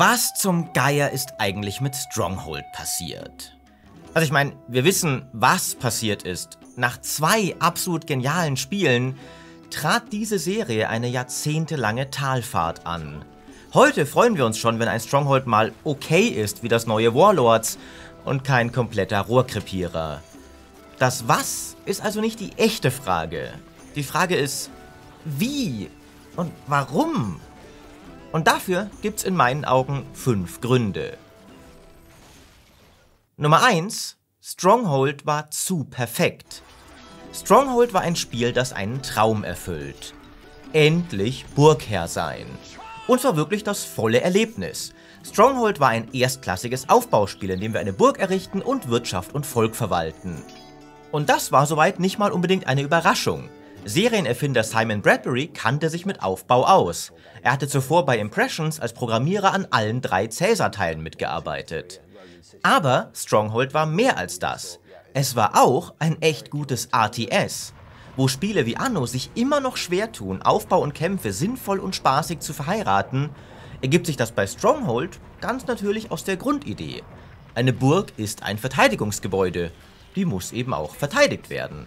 Was zum Geier ist eigentlich mit Stronghold passiert? Also ich meine, wir wissen, was passiert ist. Nach zwei absolut genialen Spielen trat diese Serie eine jahrzehntelange Talfahrt an. Heute freuen wir uns schon, wenn ein Stronghold mal okay ist wie das neue Warlords und kein kompletter Rohrkrepierer. Das Was ist also nicht die echte Frage. Die Frage ist, wie und warum? Und dafür gibt's in meinen Augen fünf Gründe. Nummer 1. Stronghold war zu perfekt. Stronghold war ein Spiel, das einen Traum erfüllt. Endlich Burgherr sein. Und zwar wirklich das volle Erlebnis. Stronghold war ein erstklassiges Aufbauspiel, in dem wir eine Burg errichten und Wirtschaft und Volk verwalten. Und das war soweit nicht mal unbedingt eine Überraschung. Serienerfinder Simon Bradbury kannte sich mit Aufbau aus. Er hatte zuvor bei Impressions als Programmierer an allen drei Caesar-Teilen mitgearbeitet. Aber Stronghold war mehr als das. Es war auch ein echt gutes RTS. Wo Spiele wie Anno sich immer noch schwer tun, Aufbau und Kämpfe sinnvoll und spaßig zu verheiraten, ergibt sich das bei Stronghold ganz natürlich aus der Grundidee. Eine Burg ist ein Verteidigungsgebäude. Die muss eben auch verteidigt werden.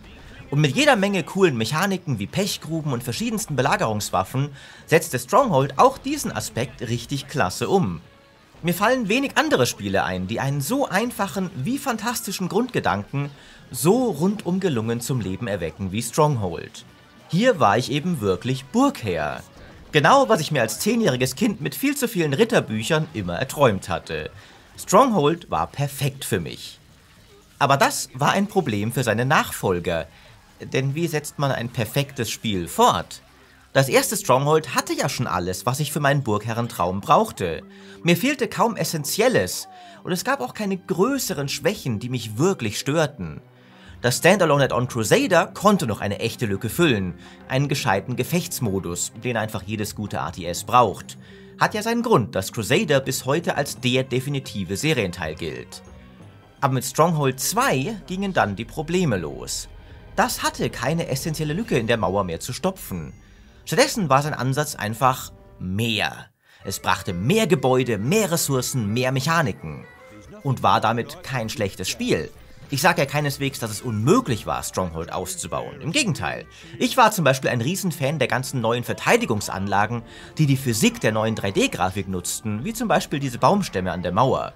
Und mit jeder Menge coolen Mechaniken wie Pechgruben und verschiedensten Belagerungswaffen setzte Stronghold auch diesen Aspekt richtig klasse um. Mir fallen wenig andere Spiele ein, die einen so einfachen wie fantastischen Grundgedanken so rundum gelungen zum Leben erwecken wie Stronghold. Hier war ich eben wirklich Burgherr. Genau, was ich mir als zehnjähriges Kind mit viel zu vielen Ritterbüchern immer erträumt hatte. Stronghold war perfekt für mich. Aber das war ein Problem für seine Nachfolger. Denn wie setzt man ein perfektes Spiel fort? Das erste Stronghold hatte ja schon alles, was ich für meinen Burgherrentraum brauchte. Mir fehlte kaum Essentielles und es gab auch keine größeren Schwächen, die mich wirklich störten. Das Standalone Add-on Crusader konnte noch eine echte Lücke füllen, einen gescheiten Gefechtsmodus, den einfach jedes gute RTS braucht. Hat ja seinen Grund, dass Crusader bis heute als der definitive Serienteil gilt. Aber mit Stronghold 2 gingen dann die Probleme los. Das hatte keine essentielle Lücke in der Mauer mehr zu stopfen. Stattdessen war sein Ansatz einfach mehr. Es brachte mehr Gebäude, mehr Ressourcen, mehr Mechaniken. Und war damit kein schlechtes Spiel. Ich sage ja keineswegs, dass es unmöglich war, Stronghold auszubauen. Im Gegenteil. Ich war zum Beispiel ein Riesenfan der ganzen neuen Verteidigungsanlagen, die die Physik der neuen 3D-Grafik nutzten, wie zum Beispiel diese Baumstämme an der Mauer.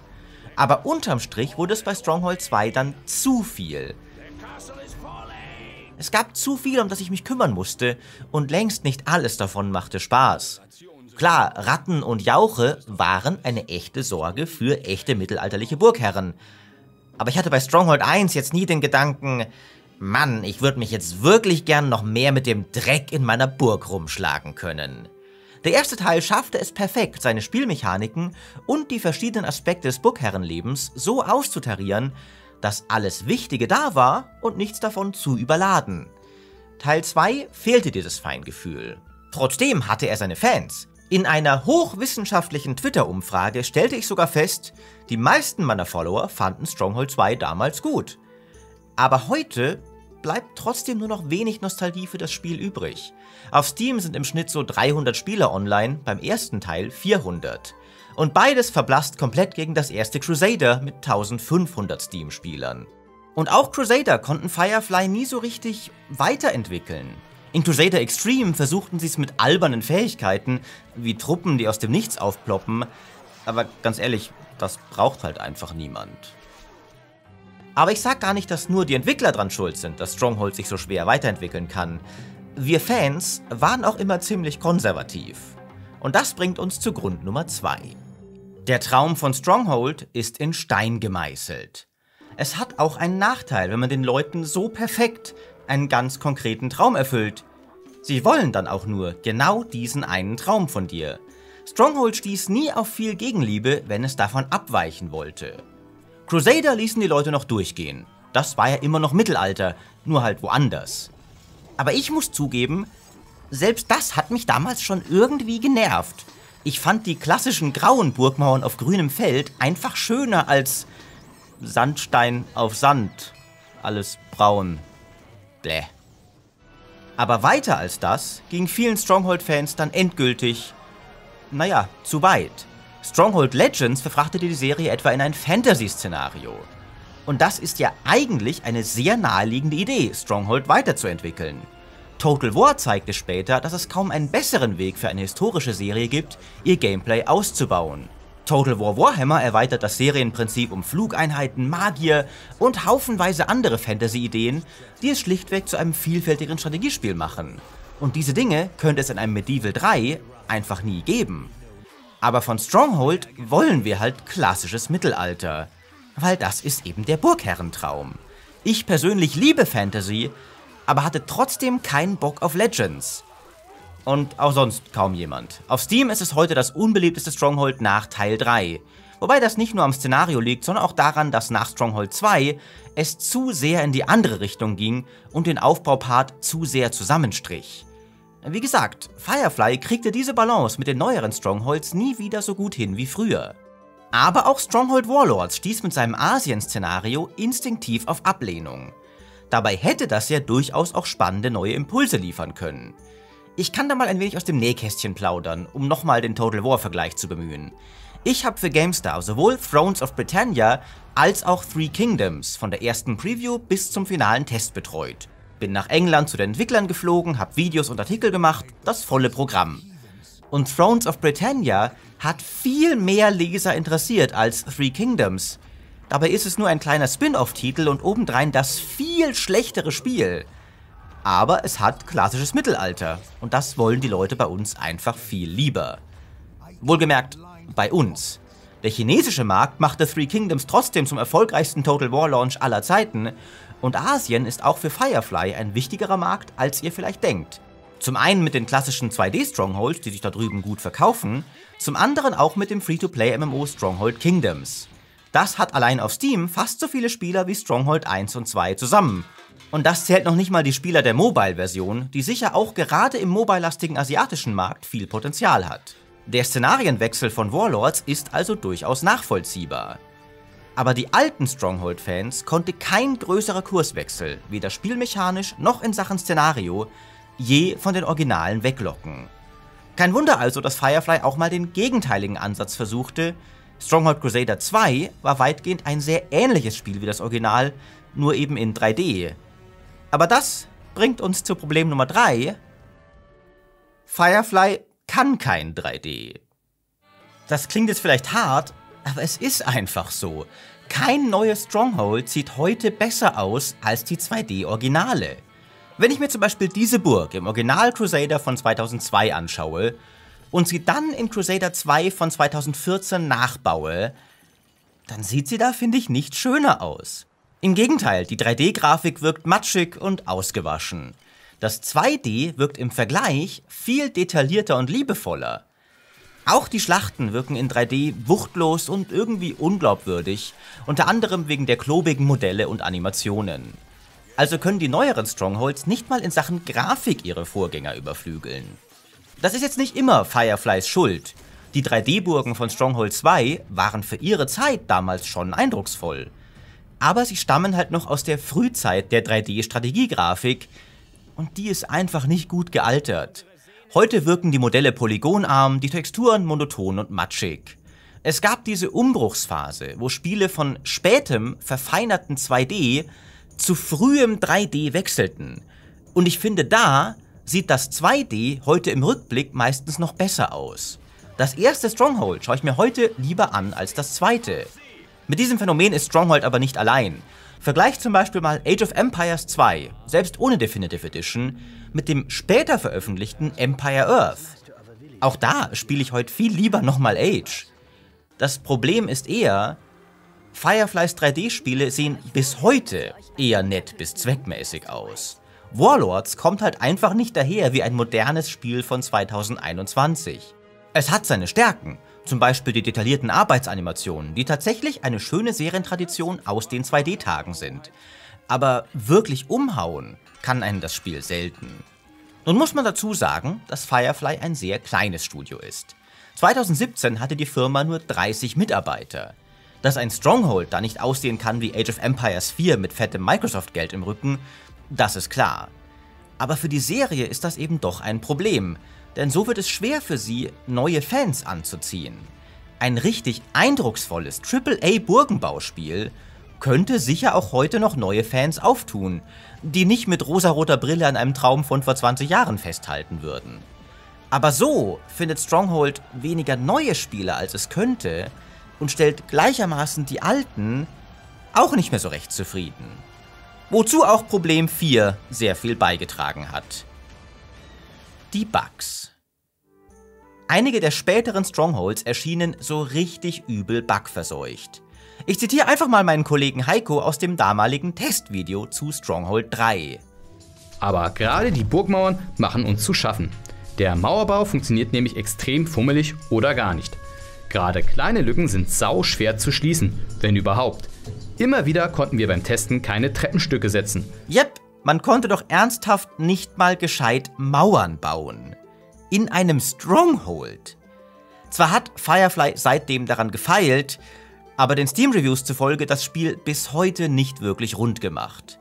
Aber unterm Strich wurde es bei Stronghold 2 dann zu viel. Es gab zu viel, um das ich mich kümmern musste, und längst nicht alles davon machte Spaß. Klar, Ratten und Jauche waren eine echte Sorge für echte mittelalterliche Burgherren. Aber ich hatte bei Stronghold 1 jetzt nie den Gedanken, Mann, ich würde mich jetzt wirklich gern noch mehr mit dem Dreck in meiner Burg rumschlagen können. Der erste Teil schaffte es perfekt, seine Spielmechaniken und die verschiedenen Aspekte des Burgherrenlebens so auszutarieren, dass alles Wichtige da war und nichts davon zu überladen. Teil 2 fehlte dieses Feingefühl. Trotzdem hatte er seine Fans. In einer hochwissenschaftlichen Twitter-Umfrage stellte ich sogar fest, die meisten meiner Follower fanden Stronghold 2 damals gut. Aber heute bleibt trotzdem nur noch wenig Nostalgie für das Spiel übrig. Auf Steam sind im Schnitt so 300 Spieler online, beim ersten Teil 400. Und beides verblasst komplett gegen das erste Crusader mit 1500 Steam-Spielern. Und auch Crusader konnten Firefly nie so richtig weiterentwickeln. In Crusader Extreme versuchten sie es mit albernen Fähigkeiten, wie Truppen, die aus dem Nichts aufploppen, aber ganz ehrlich, das braucht halt einfach niemand. Aber ich sag gar nicht, dass nur die Entwickler dran schuld sind, dass Stronghold sich so schwer weiterentwickeln kann. Wir Fans waren auch immer ziemlich konservativ. Und das bringt uns zu Grund Nummer 2. Der Traum von Stronghold ist in Stein gemeißelt. Es hat auch einen Nachteil, wenn man den Leuten so perfekt einen ganz konkreten Traum erfüllt. Sie wollen dann auch nur genau diesen einen Traum von dir. Stronghold stieß nie auf viel Gegenliebe, wenn es davon abweichen wollte. Crusader ließen die Leute noch durchgehen. Das war ja immer noch Mittelalter, nur halt woanders. Aber ich muss zugeben, selbst das hat mich damals schon irgendwie genervt. Ich fand die klassischen grauen Burgmauern auf grünem Feld einfach schöner als Sandstein auf Sand. Alles braun. Bläh. Aber weiter als das ging vielen Stronghold-Fans dann endgültig, naja, zu weit. Stronghold Legends verfrachtete die Serie etwa in ein Fantasy-Szenario. Und das ist ja eigentlich eine sehr naheliegende Idee, Stronghold weiterzuentwickeln. Total War zeigte später, dass es kaum einen besseren Weg für eine historische Serie gibt, ihr Gameplay auszubauen. Total War Warhammer erweitert das Serienprinzip um Flugeinheiten, Magier und haufenweise andere Fantasy-Ideen, die es schlichtweg zu einem vielfältigeren Strategiespiel machen. Und diese Dinge könnte es in einem Medieval 3 einfach nie geben. Aber von Stronghold wollen wir halt klassisches Mittelalter, weil das ist eben der Burgherrentraum. Ich persönlich liebe Fantasy, aber hatte trotzdem keinen Bock auf Legends. Und auch sonst kaum jemand. Auf Steam ist es heute das unbeliebteste Stronghold nach Teil 3. Wobei das nicht nur am Szenario liegt, sondern auch daran, dass nach Stronghold 2 es zu sehr in die andere Richtung ging und den Aufbaupart zu sehr zusammenstrich. Wie gesagt, Firefly kriegte diese Balance mit den neueren Strongholds nie wieder so gut hin wie früher. Aber auch Stronghold Warlords stieß mit seinem Asien-Szenario instinktiv auf Ablehnung. Dabei hätte das ja durchaus auch spannende neue Impulse liefern können. Ich kann da mal ein wenig aus dem Nähkästchen plaudern, um nochmal den Total War-Vergleich zu bemühen. Ich habe für GameStar sowohl Thrones of Britannia als auch Three Kingdoms von der ersten Preview bis zum finalen Test betreut. Bin nach England zu den Entwicklern geflogen, habe Videos und Artikel gemacht, das volle Programm. Und Thrones of Britannia hat viel mehr Leser interessiert als Three Kingdoms, Dabei ist es nur ein kleiner Spin-off-Titel und obendrein das viel schlechtere Spiel. Aber es hat klassisches Mittelalter und das wollen die Leute bei uns einfach viel lieber. Wohlgemerkt, bei uns. Der chinesische Markt machte Three Kingdoms trotzdem zum erfolgreichsten Total War Launch aller Zeiten und Asien ist auch für Firefly ein wichtigerer Markt, als ihr vielleicht denkt. Zum einen mit den klassischen 2D-Strongholds, die sich da drüben gut verkaufen, zum anderen auch mit dem Free-to-Play-MMO Stronghold Kingdoms. Das hat allein auf Steam fast so viele Spieler wie Stronghold 1 und 2 zusammen. Und das zählt noch nicht mal die Spieler der Mobile-Version, die sicher auch gerade im mobile-lastigen asiatischen Markt viel Potenzial hat. Der Szenarienwechsel von Warlords ist also durchaus nachvollziehbar. Aber die alten Stronghold-Fans konnte kein größerer Kurswechsel, weder spielmechanisch noch in Sachen Szenario, je von den Originalen weglocken. Kein Wunder also, dass Firefly auch mal den gegenteiligen Ansatz versuchte Stronghold Crusader 2 war weitgehend ein sehr ähnliches Spiel wie das Original, nur eben in 3D. Aber das bringt uns zu Problem Nummer 3. Firefly kann kein 3D. Das klingt jetzt vielleicht hart, aber es ist einfach so. Kein neues Stronghold sieht heute besser aus als die 2D-Originale. Wenn ich mir zum Beispiel diese Burg im Original Crusader von 2002 anschaue und sie dann in Crusader 2 von 2014 nachbaue, dann sieht sie da, finde ich, nicht schöner aus. Im Gegenteil, die 3D-Grafik wirkt matschig und ausgewaschen. Das 2D wirkt im Vergleich viel detaillierter und liebevoller. Auch die Schlachten wirken in 3D wuchtlos und irgendwie unglaubwürdig, unter anderem wegen der klobigen Modelle und Animationen. Also können die neueren Strongholds nicht mal in Sachen Grafik ihre Vorgänger überflügeln. Das ist jetzt nicht immer Fireflies Schuld. Die 3D-Burgen von Stronghold 2 waren für ihre Zeit damals schon eindrucksvoll. Aber sie stammen halt noch aus der Frühzeit der 3D-Strategiegrafik und die ist einfach nicht gut gealtert. Heute wirken die Modelle polygonarm, die Texturen monoton und matschig. Es gab diese Umbruchsphase, wo Spiele von spätem, verfeinerten 2D zu frühem 3D wechselten. Und ich finde, da sieht das 2D heute im Rückblick meistens noch besser aus. Das erste Stronghold schaue ich mir heute lieber an als das zweite. Mit diesem Phänomen ist Stronghold aber nicht allein. Vergleicht zum Beispiel mal Age of Empires 2, selbst ohne Definitive Edition, mit dem später veröffentlichten Empire Earth. Auch da spiele ich heute viel lieber nochmal Age. Das Problem ist eher, Fireflies 3D-Spiele sehen bis heute eher nett bis zweckmäßig aus. Warlords kommt halt einfach nicht daher wie ein modernes Spiel von 2021. Es hat seine Stärken, zum Beispiel die detaillierten Arbeitsanimationen, die tatsächlich eine schöne Serientradition aus den 2D-Tagen sind. Aber wirklich umhauen kann einen das Spiel selten. Nun muss man dazu sagen, dass Firefly ein sehr kleines Studio ist. 2017 hatte die Firma nur 30 Mitarbeiter. Dass ein Stronghold da nicht aussehen kann wie Age of Empires 4 mit fettem Microsoft-Geld im Rücken, das ist klar. Aber für die Serie ist das eben doch ein Problem, denn so wird es schwer für sie, neue Fans anzuziehen. Ein richtig eindrucksvolles AAA-Burgenbauspiel könnte sicher auch heute noch neue Fans auftun, die nicht mit rosaroter Brille an einem Traum von vor 20 Jahren festhalten würden. Aber so findet Stronghold weniger neue Spieler, als es könnte, und stellt gleichermaßen die alten auch nicht mehr so recht zufrieden. Wozu auch Problem 4 sehr viel beigetragen hat. Die Bugs. Einige der späteren Strongholds erschienen so richtig übel bugverseucht. Ich zitiere einfach mal meinen Kollegen Heiko aus dem damaligen Testvideo zu Stronghold 3. Aber gerade die Burgmauern machen uns zu schaffen. Der Mauerbau funktioniert nämlich extrem fummelig oder gar nicht. Gerade kleine Lücken sind sau schwer zu schließen, wenn überhaupt. Immer wieder konnten wir beim Testen keine Treppenstücke setzen. Yep, man konnte doch ernsthaft nicht mal gescheit Mauern bauen. In einem Stronghold. Zwar hat Firefly seitdem daran gefeilt, aber den Steam-Reviews zufolge das Spiel bis heute nicht wirklich rund gemacht.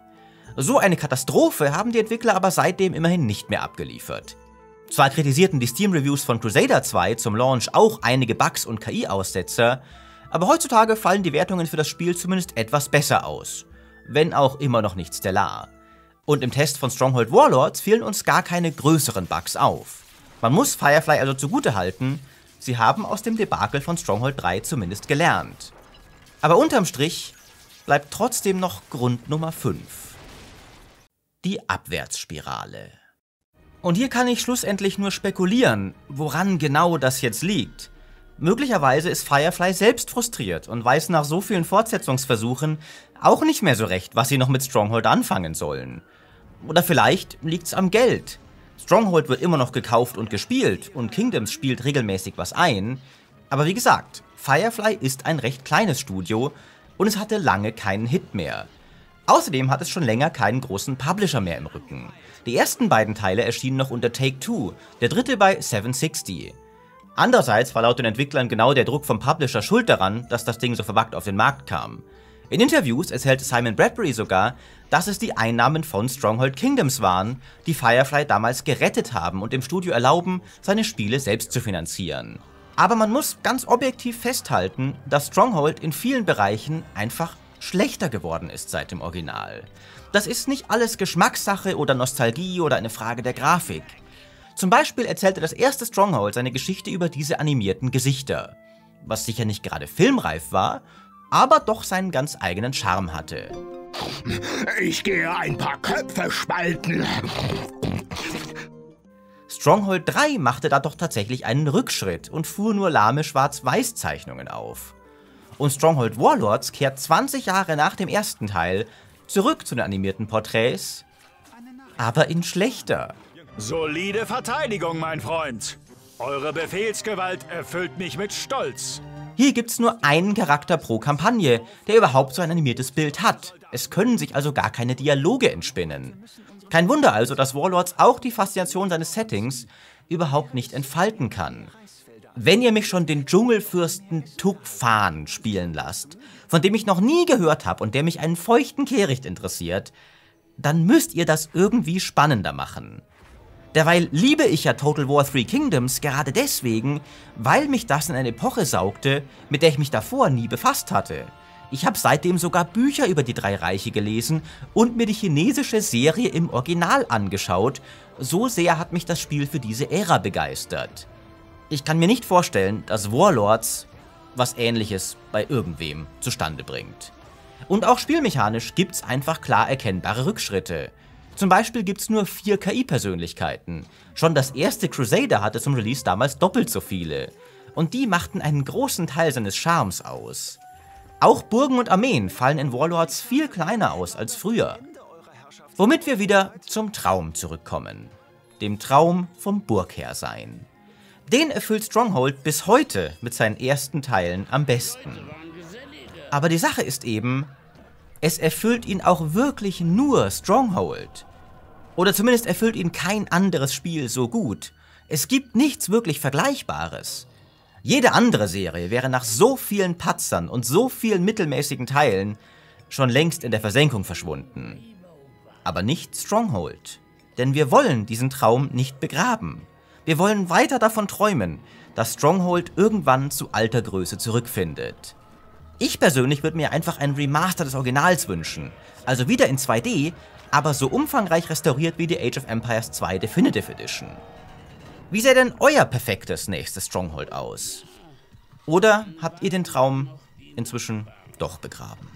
So eine Katastrophe haben die Entwickler aber seitdem immerhin nicht mehr abgeliefert. Zwar kritisierten die Steam-Reviews von Crusader 2 zum Launch auch einige Bugs und KI-Aussetzer, aber heutzutage fallen die Wertungen für das Spiel zumindest etwas besser aus, wenn auch immer noch nicht stellar. Und im Test von Stronghold Warlords fielen uns gar keine größeren Bugs auf. Man muss Firefly also zugutehalten, sie haben aus dem Debakel von Stronghold 3 zumindest gelernt. Aber unterm Strich bleibt trotzdem noch Grund Nummer 5. Die Abwärtsspirale. Und hier kann ich schlussendlich nur spekulieren, woran genau das jetzt liegt. Möglicherweise ist Firefly selbst frustriert und weiß nach so vielen Fortsetzungsversuchen auch nicht mehr so recht, was sie noch mit Stronghold anfangen sollen. Oder vielleicht liegt's am Geld. Stronghold wird immer noch gekauft und gespielt und Kingdoms spielt regelmäßig was ein. Aber wie gesagt, Firefly ist ein recht kleines Studio und es hatte lange keinen Hit mehr. Außerdem hat es schon länger keinen großen Publisher mehr im Rücken. Die ersten beiden Teile erschienen noch unter Take-Two, der dritte bei 760. Andererseits war laut den Entwicklern genau der Druck vom Publisher schuld daran, dass das Ding so verbuggt auf den Markt kam. In Interviews erzählte Simon Bradbury sogar, dass es die Einnahmen von Stronghold Kingdoms waren, die Firefly damals gerettet haben und dem Studio erlauben, seine Spiele selbst zu finanzieren. Aber man muss ganz objektiv festhalten, dass Stronghold in vielen Bereichen einfach schlechter geworden ist seit dem Original. Das ist nicht alles Geschmackssache oder Nostalgie oder eine Frage der Grafik. Zum Beispiel erzählte das erste Stronghold seine Geschichte über diese animierten Gesichter, was sicher nicht gerade filmreif war, aber doch seinen ganz eigenen Charme hatte. Ich gehe ein paar Köpfe spalten. Stronghold 3 machte da doch tatsächlich einen Rückschritt und fuhr nur lahme Schwarz-Weiß-Zeichnungen auf. Und Stronghold Warlords kehrt 20 Jahre nach dem ersten Teil zurück zu den animierten Porträts, aber in schlechter. Solide Verteidigung, mein Freund. Eure Befehlsgewalt erfüllt mich mit Stolz. Hier gibt's nur einen Charakter pro Kampagne, der überhaupt so ein animiertes Bild hat. Es können sich also gar keine Dialoge entspinnen. Kein Wunder also, dass Warlords auch die Faszination seines Settings überhaupt nicht entfalten kann. Wenn ihr mich schon den Dschungelfürsten Tukfan spielen lasst, von dem ich noch nie gehört habe und der mich einen feuchten Kehricht interessiert, dann müsst ihr das irgendwie spannender machen. Derweil liebe ich ja Total War Three Kingdoms gerade deswegen, weil mich das in eine Epoche saugte, mit der ich mich davor nie befasst hatte. Ich habe seitdem sogar Bücher über die drei Reiche gelesen und mir die chinesische Serie im Original angeschaut. So sehr hat mich das Spiel für diese Ära begeistert. Ich kann mir nicht vorstellen, dass Warlords was ähnliches bei irgendwem zustande bringt. Und auch spielmechanisch gibt's einfach klar erkennbare Rückschritte. Zum Beispiel gibt's nur vier KI-Persönlichkeiten. Schon das erste Crusader hatte zum Release damals doppelt so viele. Und die machten einen großen Teil seines Charmes aus. Auch Burgen und Armeen fallen in Warlords viel kleiner aus als früher. Womit wir wieder zum Traum zurückkommen. Dem Traum vom Burgherr-Sein. Den erfüllt Stronghold bis heute mit seinen ersten Teilen am besten. Aber die Sache ist eben, es erfüllt ihn auch wirklich nur Stronghold. Oder zumindest erfüllt ihn kein anderes Spiel so gut. Es gibt nichts wirklich Vergleichbares. Jede andere Serie wäre nach so vielen Patzern und so vielen mittelmäßigen Teilen schon längst in der Versenkung verschwunden. Aber nicht Stronghold. Denn wir wollen diesen Traum nicht begraben. Wir wollen weiter davon träumen, dass Stronghold irgendwann zu alter Größe zurückfindet. Ich persönlich würde mir einfach ein Remaster des Originals wünschen, also wieder in 2D, aber so umfangreich restauriert wie die Age of Empires 2 Definitive Edition. Wie sähe denn euer perfektes nächstes Stronghold aus? Oder habt ihr den Traum inzwischen doch begraben?